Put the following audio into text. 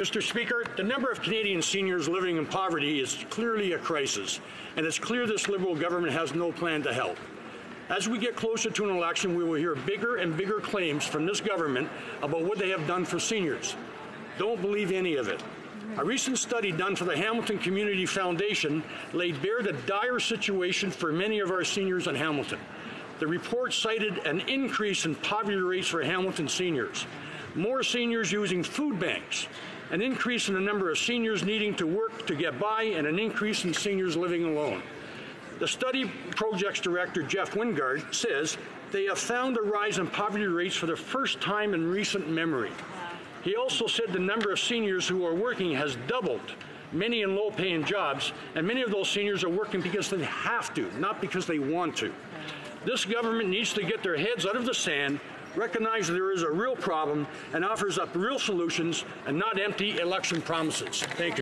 Mr. Speaker, the number of Canadian seniors living in poverty is clearly a crisis, and it's clear this Liberal government has no plan to help. As we get closer to an election, we will hear bigger and bigger claims from this government about what they have done for seniors. Don't believe any of it. A recent study done for the Hamilton Community Foundation laid bare the dire situation for many of our seniors in Hamilton. The report cited an increase in poverty rates for Hamilton seniors, more seniors using food banks, an increase in the number of seniors needing to work to get by, and an increase in seniors living alone. The study project's director, Jeff Wingard, says they have found a rise in poverty rates for the first time in recent memory. He also said the number of seniors who are working has doubled, many in low paying jobs, and many of those seniors are working because they have to, not because they want to. This government needs to get their heads out of the sand, recognize there is a real problem, and offers up real solutions and not empty election promises. Thank you.